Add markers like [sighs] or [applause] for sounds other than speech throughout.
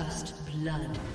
First blood.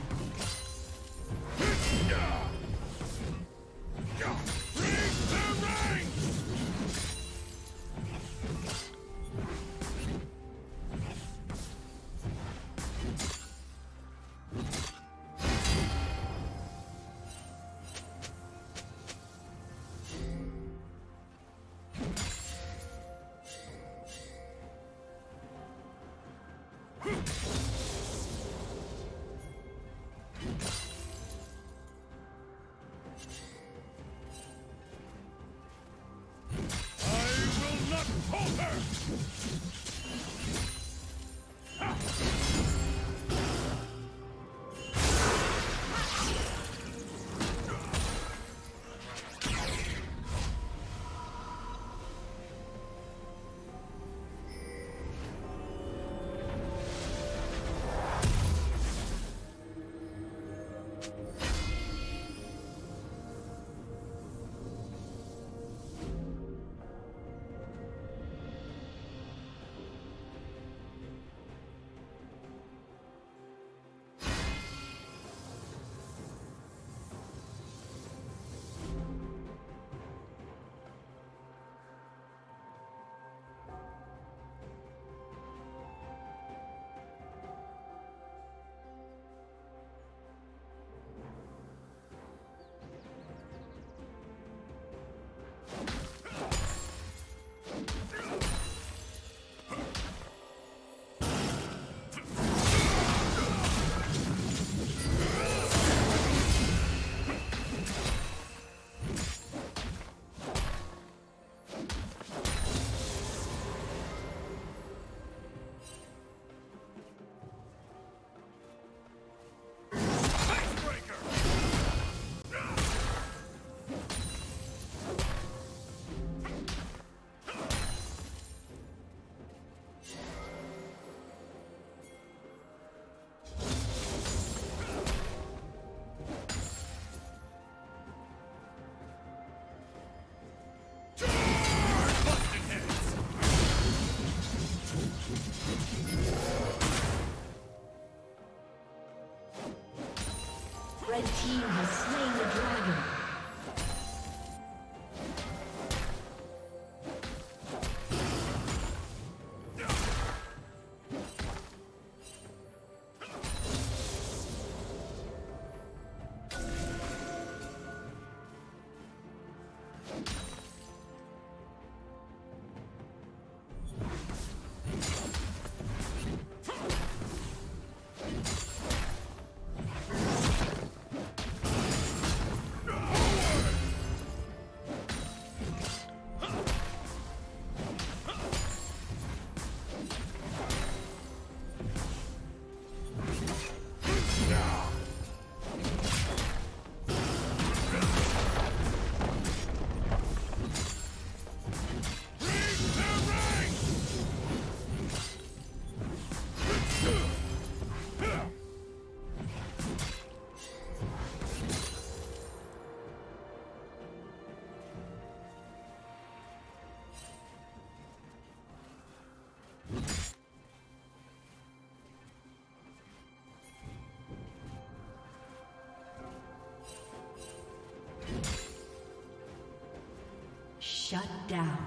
Shut down.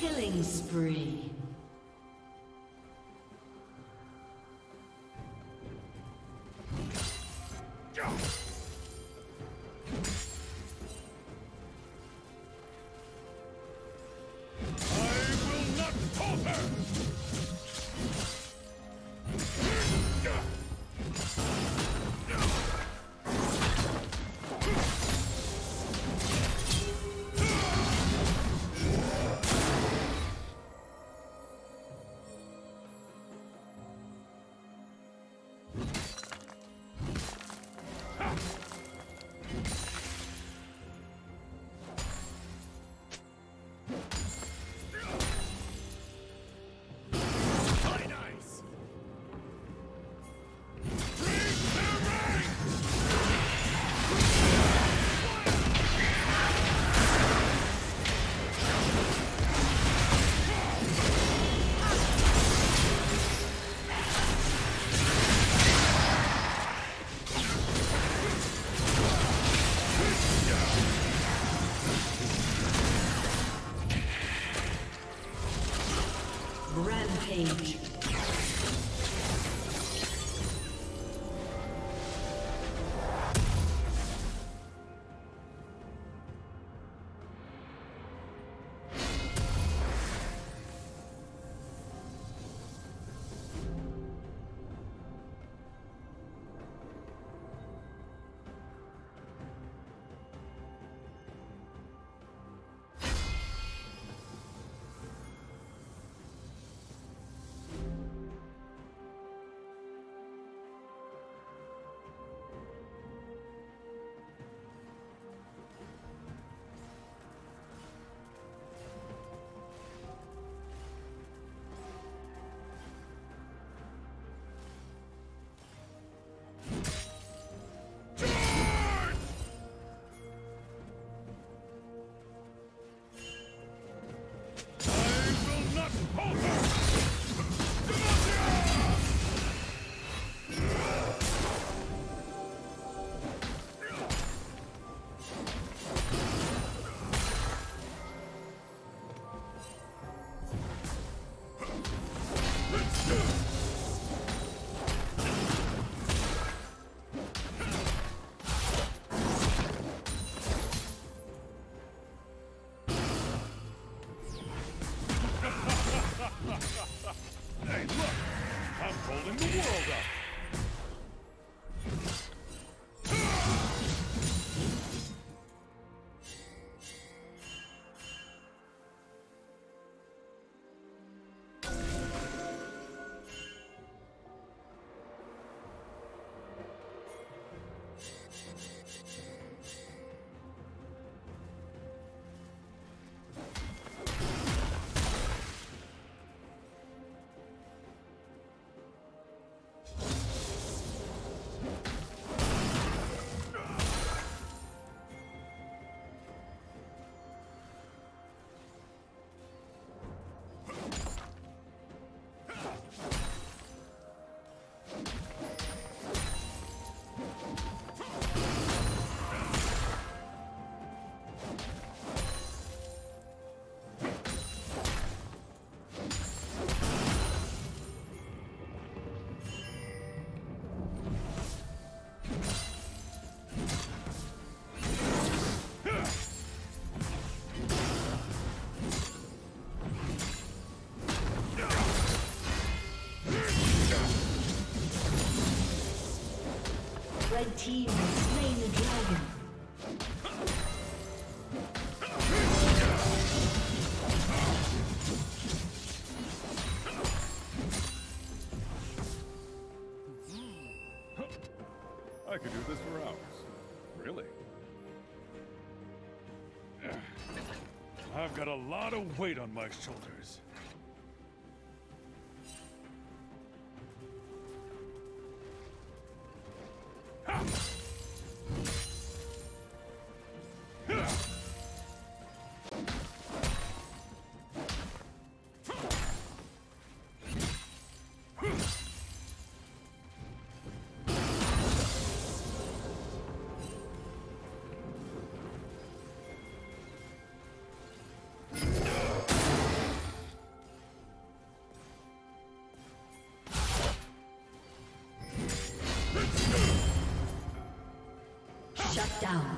Killing spree. I world up. Team has slain the dragon. I could do this for hours. Really? [sighs] I've got a lot of weight on my shoulders. Shut down.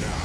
now.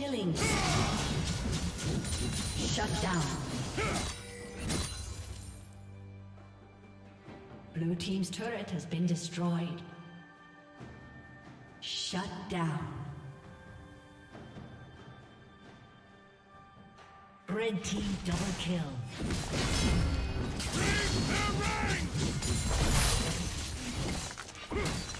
Killing. Shut down. Blue Team's turret has been destroyed. Shut down. Red Team double kill. Bring the rain!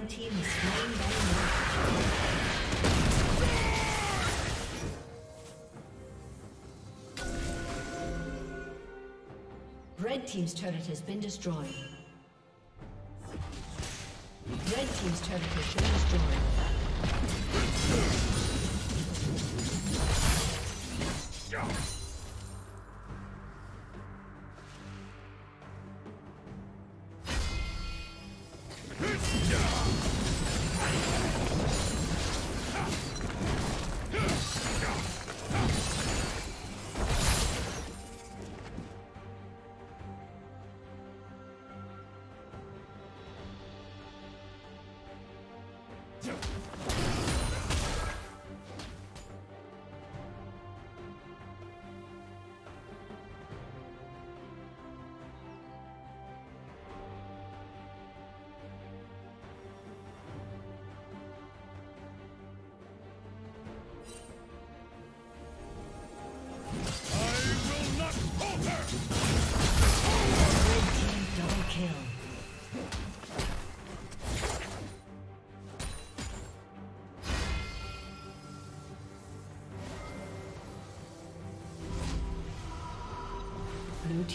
Red team is slain Red Team's turret has been destroyed. Red Team's turret has been destroyed.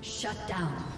Shut down.